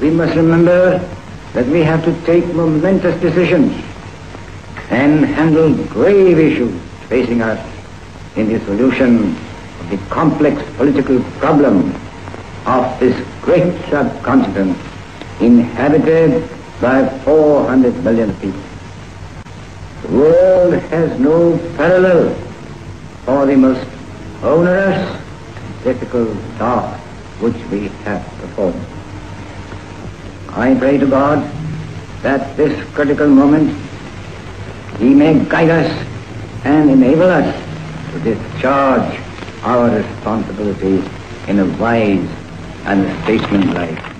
we must remember that we have to take momentous decisions and handle grave issues facing us in the solution of the complex political problem of this great subcontinent inhabited by 400 million people. The world has no parallel for the most onerous, difficult task which we have performed. I pray to God that this critical moment He may guide us and enable us to discharge our responsibility in a wise and statesmanlike